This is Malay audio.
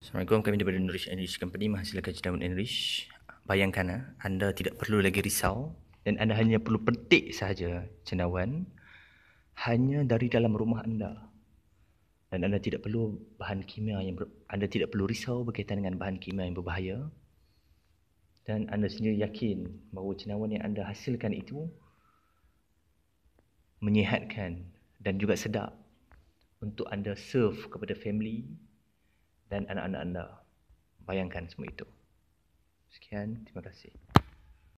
Assalamualaikum, kami daripada Nourish Enrich Company menghasilkan cendawan Enrich. Bayangkan ah, anda tidak perlu lagi risau dan anda hanya perlu petik sahaja cendawan hanya dari dalam rumah anda. Dan anda tidak perlu bahan kimia yang ber, anda tidak perlu risau berkaitan dengan bahan kimia yang berbahaya. Dan anda sendiri yakin bahawa cendawan yang anda hasilkan itu menyihatkan dan juga sedap untuk anda serve kepada family dan anak-anak anda. Bayangkan semua itu. Sekian, terima kasih.